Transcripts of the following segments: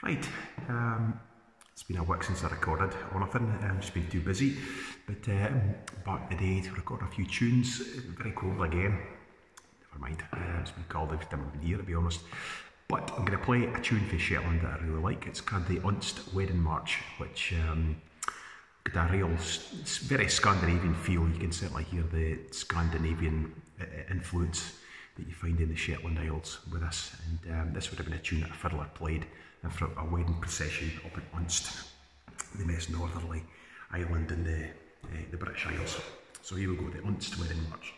Right, um, it's been a week since I recorded anything, I've just been too busy, but um, back today to record a few tunes, very cold again, never mind, uh, it's been cold every time I've been here to be honest, but I'm going to play a tune for Shetland that I really like, it's called the Unst Wedding March, which um, got a real, very Scandinavian feel, you can certainly hear the Scandinavian uh, influence that you find in the Shetland Isles with us. And um, this would have been a tune that a fiddler played and for a wedding procession up in Unst, the most northerly island in the, uh, the British Isles. So here we go, the Unst Wedding March.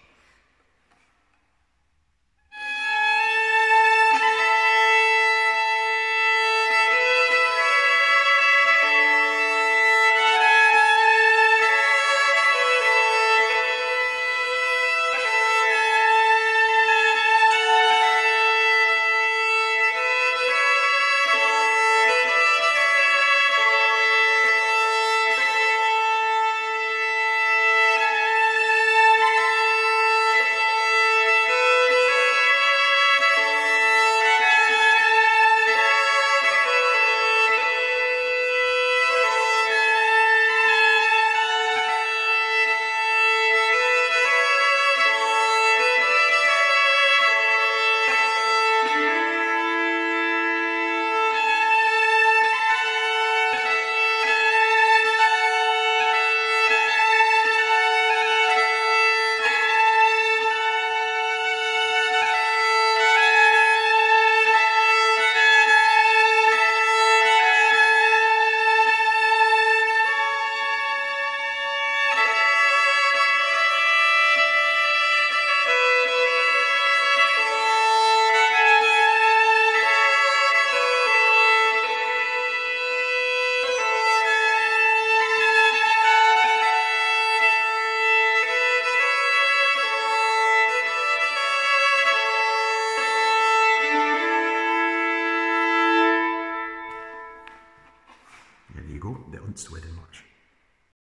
There you